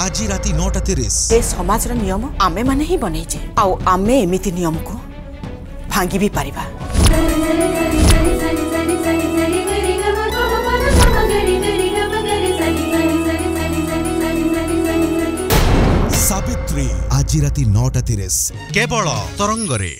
ଆଜି ରାତି ନଅଟା ତିରିଶ ଏ ସମାଜର ନିୟମ ଆମେ ମାନେ ହିଁ ବନେଇଛେ ଆଉ ଆମେ ଏମିତି ନିୟମକୁ ଭାଙ୍ଗି ବି ପାରିବା ସାବିତ୍ରୀ ଆଜି ରାତି ନଅଟା ତିରିଶ କେବଳ ତରଙ୍ଗରେ